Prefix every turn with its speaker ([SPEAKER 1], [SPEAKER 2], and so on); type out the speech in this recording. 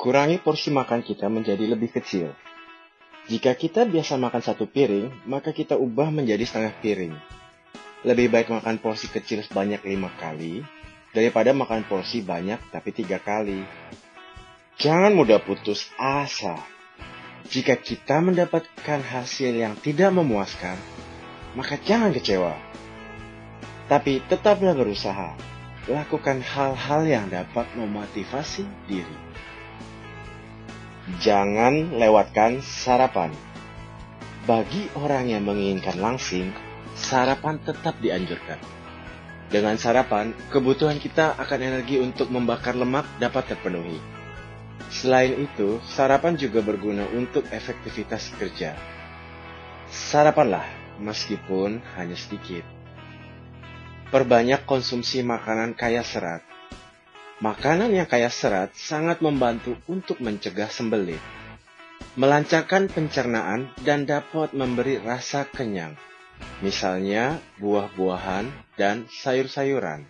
[SPEAKER 1] Kurangi porsi makan kita menjadi lebih kecil. Jika kita biasa makan satu piring, maka kita ubah menjadi setengah piring. Lebih baik makan porsi kecil sebanyak lima kali, daripada makan porsi banyak tapi tiga kali. Jangan mudah putus asa. Jika kita mendapatkan hasil yang tidak memuaskan, maka jangan kecewa. Tapi tetaplah berusaha. Lakukan hal-hal yang dapat memotivasi diri. Jangan lewatkan sarapan. Bagi orang yang menginginkan langsing, sarapan tetap dianjurkan. Dengan sarapan, kebutuhan kita akan energi untuk membakar lemak dapat terpenuhi. Selain itu, sarapan juga berguna untuk efektivitas kerja. Sarapanlah, meskipun hanya sedikit. Perbanyak konsumsi makanan kaya serat Makanan yang kaya serat sangat membantu untuk mencegah sembelit, melancarkan pencernaan, dan dapat memberi rasa kenyang. Misalnya buah-buahan dan sayur-sayuran.